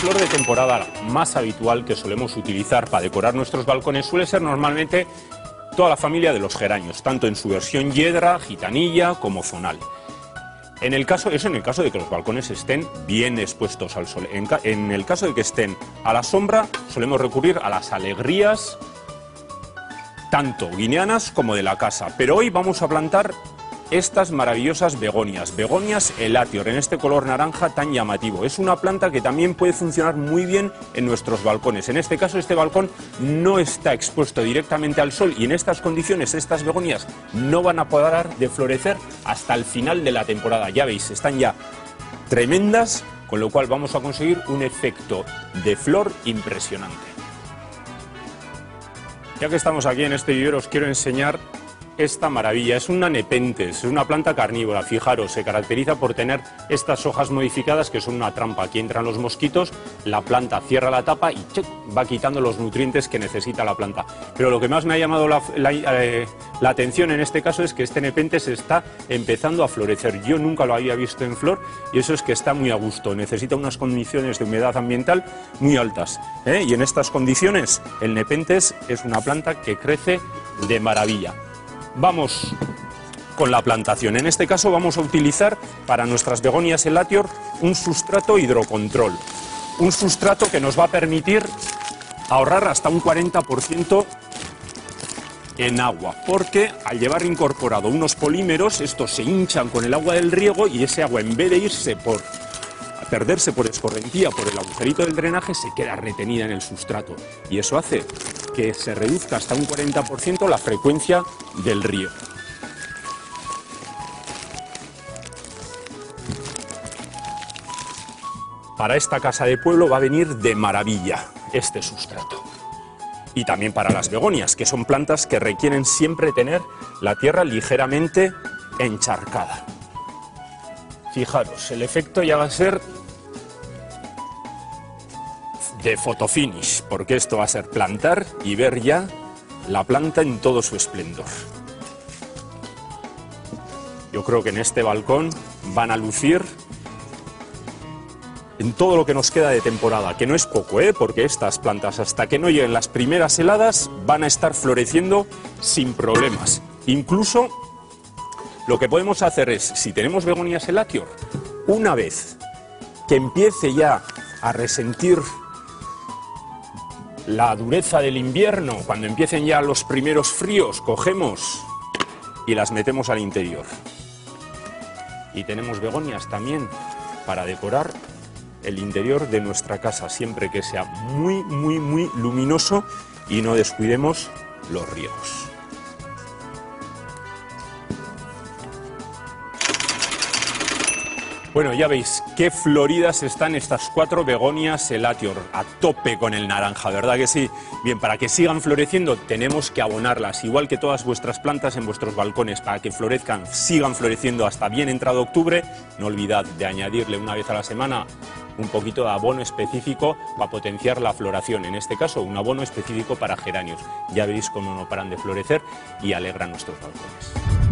flor de temporada más habitual que solemos utilizar para decorar nuestros balcones suele ser normalmente toda la familia de los geranios, tanto en su versión hiedra, gitanilla como zonal. En el caso, eso en el caso de que los balcones estén bien expuestos al sol. En, el caso de que estén a la sombra, solemos recurrir a las alegrías tanto guineanas como de la casa. Pero hoy vamos a plantar estas maravillosas begonias, begonias elatior, en este color naranja tan llamativo. Es una planta que también puede funcionar muy bien en nuestros balcones. En este caso, este balcón no está expuesto directamente al sol y en estas condiciones estas begonias no van a poder de florecer hasta el final de la temporada. Ya veis, están ya tremendas, con lo cual vamos a conseguir un efecto de flor impresionante. Ya que estamos aquí en este vivero, os quiero enseñar esta maravilla. Es una nepentes, es una planta carnívora. Fijaros, se caracteriza por tener estas hojas modificadas que son una trampa. Aquí entran los mosquitos, la planta cierra la tapa y va quitando los nutrientes que necesita la planta. Pero lo que más me ha llamado la, eh, atención en este caso es que este nepentes está empezando a florecer. Yo nunca lo había visto en flor y eso es que está muy a gusto. Necesita unas condiciones de humedad ambiental muy altas. ¿eh? Y en estas condiciones el nepentes es una planta que crece de maravilla. Vamos con la plantación. En este caso vamos a utilizar para nuestras begonias elatior un sustrato hidrocontrol. Un sustrato que nos va a permitir ahorrar hasta un 40% en agua, porque al llevar incorporado unos polímeros, estos se hinchan con el agua del riego y ese agua en vez de irse por perderse por escorrentía, por el agujerito del drenaje, se queda retenida en el sustrato. Y eso hace que se reduzca hasta un 40% la frecuencia del río. Para esta casa de pueblo va a venir de maravilla este sustrato. Y también para las begonias, que son plantas que requieren siempre tener la tierra ligeramente encharcada. Fijaros, el efecto ya va a ser de fotofinish, porque esto va a ser plantar y ver ya la planta en todo su esplendor. Yo creo que en este balcón van a lucir en todo lo que nos queda de temporada, que no es poco, ¿eh? porque estas plantas, hasta que no lleguen las primeras heladas, van a estar floreciendo sin problemas. Incluso lo que podemos hacer es, si tenemos begonias elatior, una vez que empiece ya a resentir la dureza del invierno, cuando empiecen ya los primeros fríos, cogemos y las metemos al interior. Y tenemos begonias también para decorar el interior de nuestra casa, siempre que sea muy, muy, muy luminoso y no descuidemos los riegos. Bueno, ya veis qué floridas están estas cuatro begonias elatior, a tope con el naranja, ¿verdad que sí? Bien, para que sigan floreciendo tenemos que abonarlas, igual que todas vuestras plantas en vuestros balcones, para que florezcan, sigan floreciendo hasta bien entrado octubre. No olvidad de añadirle una vez a la semana un poquito de abono específico para potenciar la floración, en este caso un abono específico para geranios. Ya veréis cómo no paran de florecer y alegran nuestros balcones.